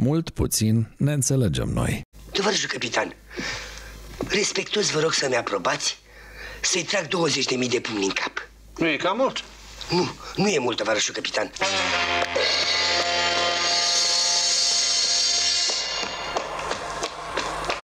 Mult puțin ne înțelegem noi. Tovarășul capitan, respectuos vă rog să-mi aprobați să-i trag 20.000 de pumni în cap. Nu e cam mult? Nu, nu e mult, tovarășul capitan.